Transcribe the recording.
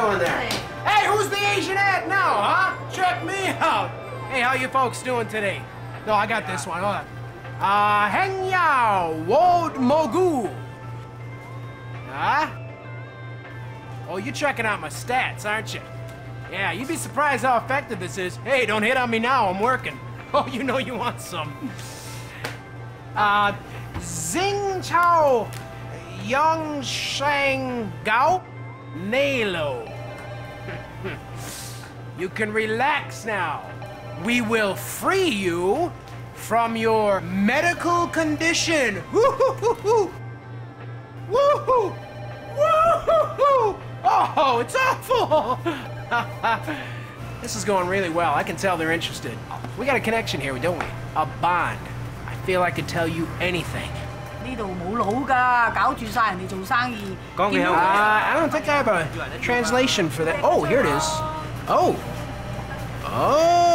doing there? Hey, who's the Asian ad now, huh? Check me out. Hey, how you folks doing today? No, I got this one. Hold on. Uh, Heng Yao Wod Mogu. Huh? Oh, you're checking out my stats, aren't you? Yeah, you'd be surprised how effective this is. Hey, don't hit on me now. I'm working. Oh, you know you want some. Uh, Xing Chao Yang Shang Gao Nalo. you can relax now. We will free you from your medical condition. Woo-hoo-hoo-hoo. Woo-hoo! Woo-hoo-hoo! Oh, it's awful! this is going really well. I can tell they're interested. We got a connection here, don't we? A bond. I feel I could tell you anything. 呢度冇佬㗎，搞住晒人哋做生意。讲几口 Uh, I don't think I have a translation for that. Oh, here it is. Oh. Oh.